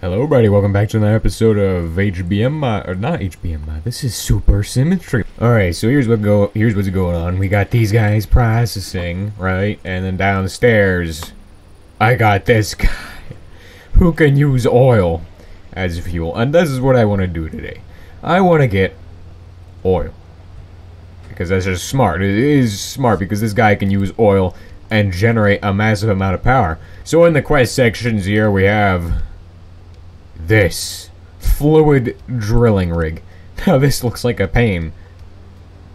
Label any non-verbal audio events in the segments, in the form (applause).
Hello, everybody. Welcome back to another episode of HBM, or not HBM. This is Super Symmetry. All right, so here's what go. Here's what's going on. We got these guys processing, right, and then downstairs, I got this guy (laughs) who can use oil as fuel, and this is what I want to do today. I want to get oil because that's just smart. It is smart because this guy can use oil and generate a massive amount of power. So in the quest sections here, we have this fluid drilling rig. (laughs) Now this looks like a pain.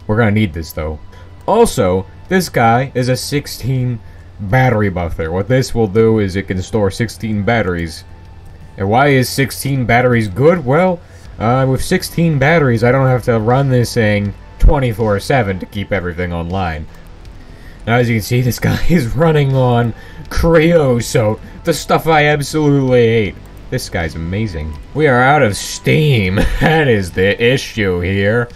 We're gonna need this though. Also, this guy is a 16 battery buffer. What this will do is it can store 16 batteries. And why is 16 batteries good? Well, uh, with 16 batteries, I don't have to run this thing 24-7 to keep everything online. Now, as you can see, this guy (laughs) is running on creosote, the stuff I absolutely hate. This guy's amazing. We are out of steam. (laughs) that is the issue here.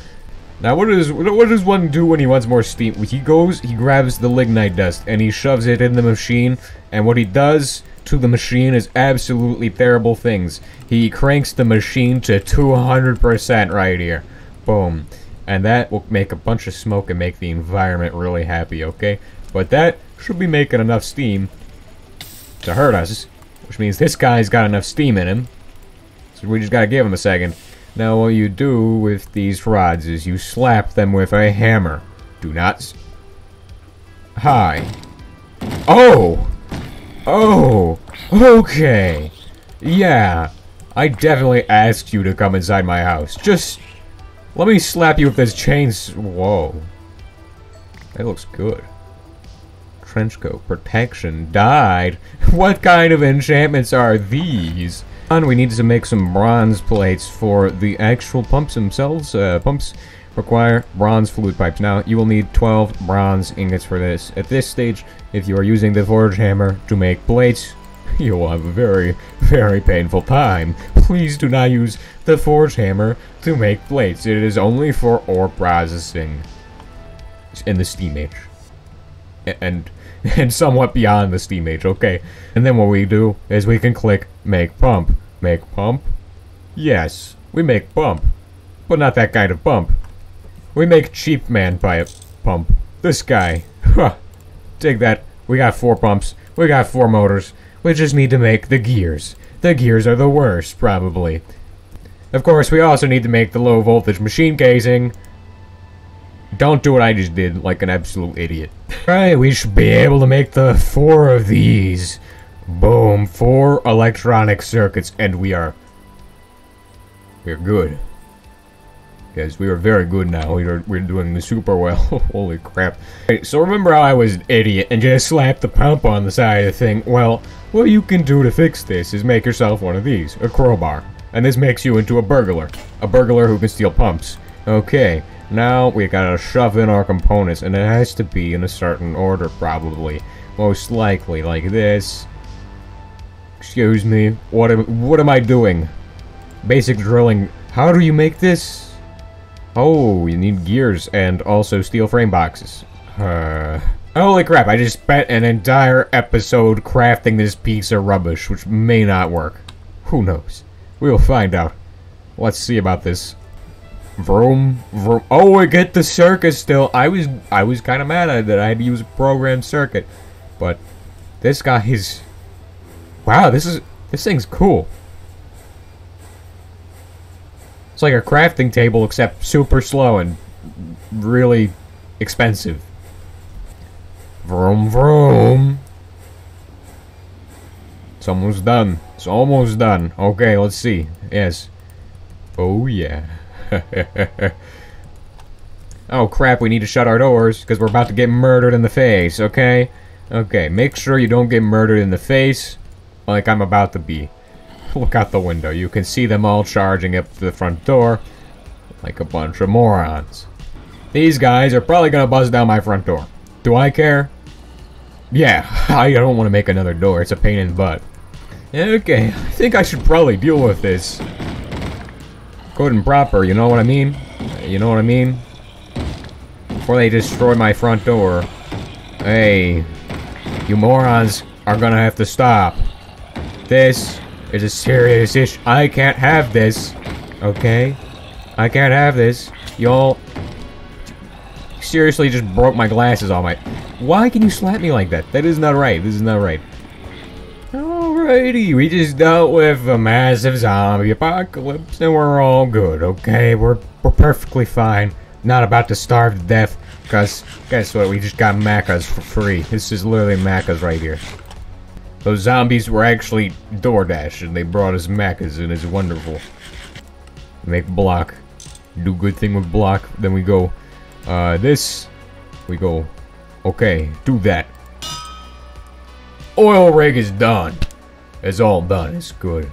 Now, what does what does one do when he wants more steam? He goes, he grabs the lignite dust, and he shoves it in the machine, and what he does to the machine is absolutely terrible things. He cranks the machine to 200% right here. Boom. And that will make a bunch of smoke and make the environment really happy, okay? But that should be making enough steam to hurt us. Which means this guy's got enough steam in him. So we just gotta give him a second. Now what you do with these rods is you slap them with a hammer. Do not... Hi. Oh! Oh! Okay! Yeah. I definitely asked you to come inside my house. Just... Let me slap you with this chains... Whoa. That looks good trench coat. Protection. Died. (laughs) What kind of enchantments are these? And we need to make some bronze plates for the actual pumps themselves. Uh, pumps require bronze fluid pipes. Now, you will need 12 bronze ingots for this. At this stage, if you are using the forge hammer to make plates, (laughs) you will have a very, very painful time. Please do not use the forge hammer to make plates. It is only for ore processing in the steam age. And (laughs) and somewhat beyond the steam age, okay. And then what we do is we can click make pump. Make pump? Yes, we make pump. But not that kind of pump. We make cheap man pipe pump. This guy. Huh. Take that. We got four pumps. We got four motors. We just need to make the gears. The gears are the worst, probably. Of course, we also need to make the low voltage machine casing. Don't do what I just did, like an absolute idiot. (laughs) Right, we should be able to make the four of these. Boom, four electronic circuits, and we are... We're good. Yes, we are very good now. We are, we're doing super well. (laughs) Holy crap. Okay, so remember how I was an idiot and just slapped the pump on the side of the thing? Well, what you can do to fix this is make yourself one of these. A crowbar. And this makes you into a burglar. A burglar who can steal pumps. Okay, now we gotta shove in our components, and it has to be in a certain order, probably. Most likely, like this. Excuse me, what am, what am I doing? Basic drilling. How do you make this? Oh, you need gears and also steel frame boxes. Uh, holy crap, I just spent an entire episode crafting this piece of rubbish, which may not work. Who knows? We'll find out. Let's see about this. Vroom, vroom. Oh, I get the circuit still. I was I was kind of mad at that I had to use a programmed circuit, but this guy is. Wow, this is this thing's cool. It's like a crafting table except super slow and really expensive. Vroom vroom. It's almost done. It's almost done. Okay, let's see. Yes. Oh yeah. (laughs) oh crap, we need to shut our doors, because we're about to get murdered in the face, okay? Okay, make sure you don't get murdered in the face, like I'm about to be. (laughs) Look out the window, you can see them all charging up to the front door, like a bunch of morons. These guys are probably gonna buzz down my front door. Do I care? Yeah, (laughs) I don't want to make another door, it's a pain in the butt. Okay, I think I should probably deal with this good and proper, you know what I mean? You know what I mean? Before they destroy my front door. Hey, you morons are gonna have to stop. This is a serious issue. I can't have this. Okay? I can't have this. Y'all seriously just broke my glasses on my... Why can you slap me like that? That is not right. This is not right. Alrighty, we just dealt with a massive zombie apocalypse and we're all good, okay? We're, we're perfectly fine. Not about to starve to death, because guess what? We just got Macca's for free. This is literally Macca's right here. Those zombies were actually DoorDash, and they brought us Macca's, and it's wonderful. Make block. Do good thing with block, then we go, uh, this. We go, okay, do that. Oil rig is done. It's all done. It's good.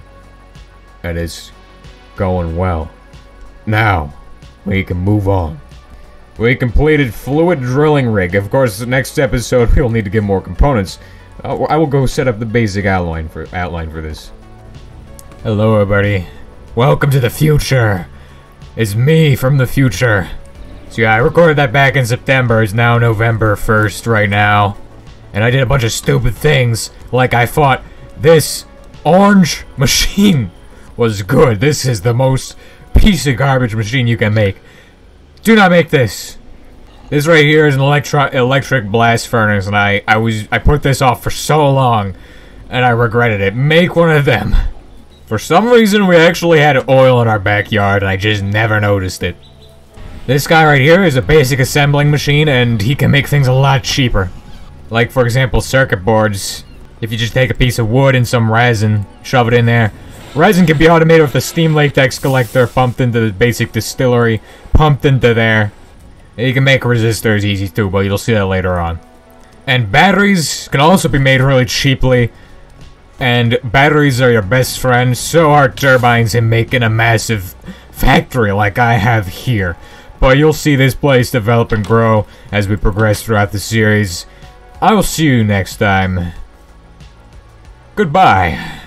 And it's going well. Now, we can move on. We completed fluid drilling rig. Of course, the next episode (laughs) we'll need to get more components. Uh, I will go set up the basic outline for outline for this. Hello, everybody. Welcome to the future. It's me from the future. So yeah, I recorded that back in September. It's now November 1st right now. And I did a bunch of stupid things, like I thought this orange (laughs) machine was good. This is the most piece of garbage machine you can make. Do not make this. This right here is an electro electric blast furnace, and I, I was I put this off for so long, and I regretted it. Make one of them. For some reason, we actually had oil in our backyard, and I just never noticed it. This guy right here is a basic assembling machine, and he can make things a lot cheaper. Like, for example, circuit boards. If you just take a piece of wood and some resin, shove it in there. Resin can be automated with a steam latex collector pumped into the basic distillery, pumped into there. You can make resistors easy too, but you'll see that later on. And batteries can also be made really cheaply. And batteries are your best friend, so are turbines in making a massive factory like I have here. But you'll see this place develop and grow as we progress throughout the series. I will see you next time. Goodbye.